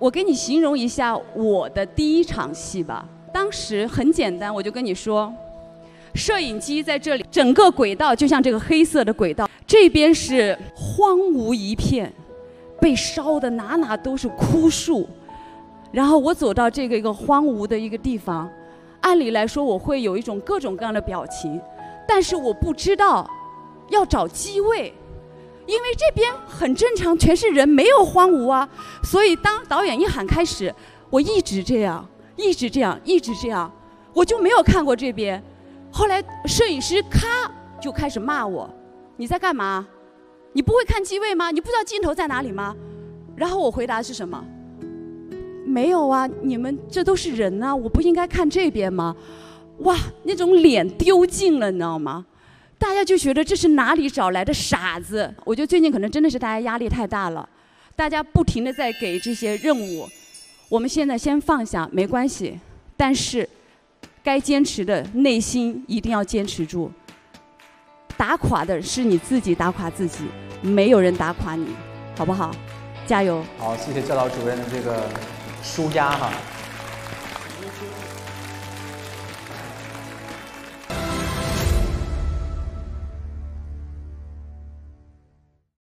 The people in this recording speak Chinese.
我给你形容一下我的第一场戏吧。当时很简单，我就跟你说，摄影机在这里，整个轨道就像这个黑色的轨道，这边是荒芜一片，被烧的哪哪都是枯树。然后我走到这个一个荒芜的一个地方，按理来说我会有一种各种各样的表情，但是我不知道要找机位。因为这边很正常，全是人，没有荒芜啊。所以当导演一喊开始，我一直这样，一直这样，一直这样，我就没有看过这边。后来摄影师咔就开始骂我：“你在干嘛？你不会看机位吗？你不知道镜头在哪里吗？”然后我回答是什么？没有啊，你们这都是人啊，我不应该看这边吗？哇，那种脸丢尽了，你知道吗？大家就觉得这是哪里找来的傻子？我觉得最近可能真的是大家压力太大了，大家不停的在给这些任务，我们现在先放下没关系，但是该坚持的内心一定要坚持住。打垮的是你自己，打垮自己，没有人打垮你，好不好？加油！好，谢谢教导主任的这个舒压哈。